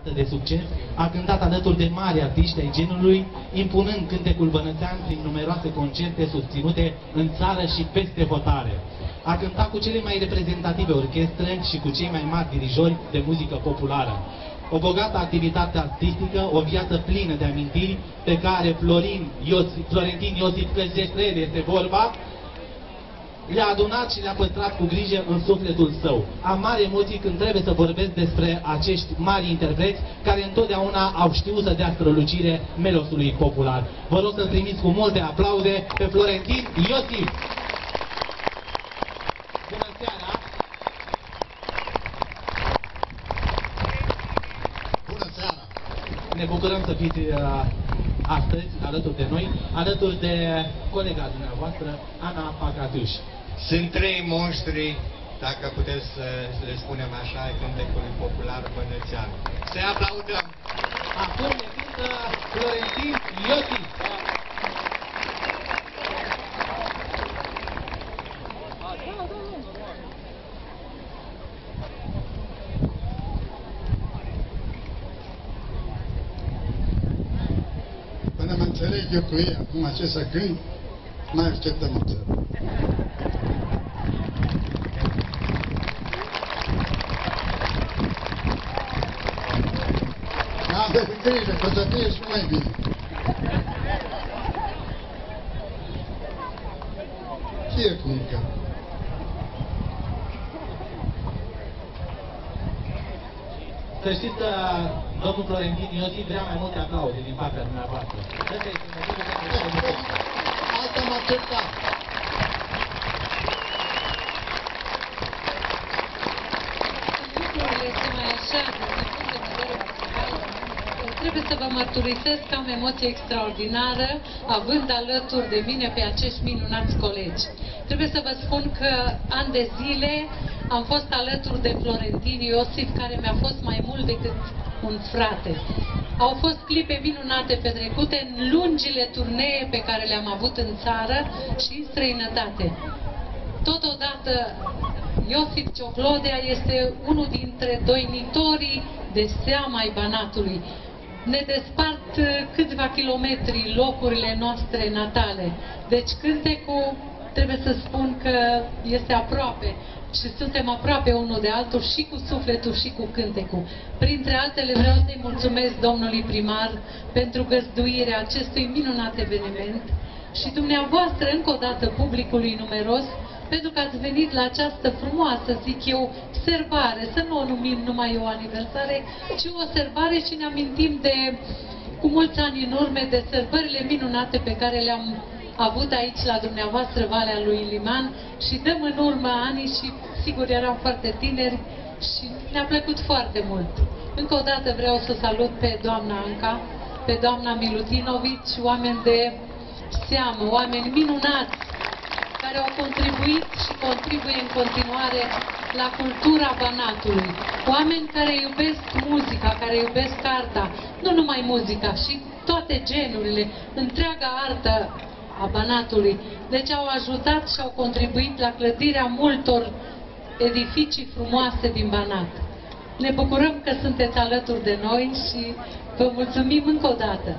încununată de succes, a cântat alături de mari artiști ai genului, impunând cântecul bănățean prin numeroase concerte susținute în țară și peste hotare. A cântat cu cele mai reprezentative orchestre și cu cei mai mari dirijori de muzică populară. O bogată activitate artistică, o viață plină de amintiri pe care Florin Iosif, Florentin Iosif Călcestrel este vorba, le-a adunat și le-a păstrat cu grijă în sufletul său. Am mari emoții când trebuie să vorbesc despre acești mari interpreți care întotdeauna au știut să dea strălucire melosului popular. Vă rog să-l primiți cu multe aplauze pe Florentin Iosif. Bună seara! Bună seara! Ne bucurăm să fiți uh, astăzi alături de noi, alături de colega dumneavoastră, Ana Pacatuș. Sunt trei monștri, dacă puteți să le spunem așa, cântecului popular bănățean. Să aplaudăm! Acum ne cântă Florentin Iosif. Până mă înțeleg eu cu ei acum ce să cânt, mai așteptăm o țară. Aveți grijă, că o să fie și mai bine. Ce e cu mica? Să știți că domnul Florentin Iosif vrea mai multe aplauze din partea dumneavoastră. Ăsta este motivul pentru care vă Asta m-a așteptat. lucrurile se mai așează din punct de vedere muzical, trebuie să vă mărturisesc că am emoție extraordinară având alături de mine pe acești minunați colegi. Trebuie să vă spun că ani de zile am fost alături de Florentin Iosif, care mi-a fost mai mult decât un frate. Au fost clipe minunate petrecute în lungile turnee pe care le-am avut în țară și în străinătate. Totodată, Iosif Cioclodea este unul dintre doinitorii de seama ai Banatului. Ne despart uh, câțiva kilometri locurile noastre natale. Deci cântecul, trebuie să spun că este aproape și suntem aproape unul de altul și cu sufletul și cu cântecul. Printre altele vreau să-i mulțumesc domnului primar pentru găzduirea acestui minunat eveniment și dumneavoastră încă o dată publicului numeros pentru că ați venit la această frumoasă, zic eu, serbare, să nu o numim numai o aniversare, ci o serbare și ne amintim de, cu mulți ani în urme, de sărbările minunate pe care le-am avut aici la dumneavoastră, Valea lui Liman, și dăm în urmă ani și sigur eram foarte tineri și ne-a plăcut foarte mult. Încă o dată vreau să salut pe doamna Anca, pe doamna Milutinovici, oameni de seamă, oameni minunați, care au contribuit și contribuie în continuare la cultura Banatului. Oameni care iubesc muzica, care iubesc arta, nu numai muzica, și toate genurile, întreaga artă a Banatului. Deci au ajutat și au contribuit la clădirea multor edificii frumoase din Banat. Ne bucurăm că sunteți alături de noi și vă mulțumim încă o dată.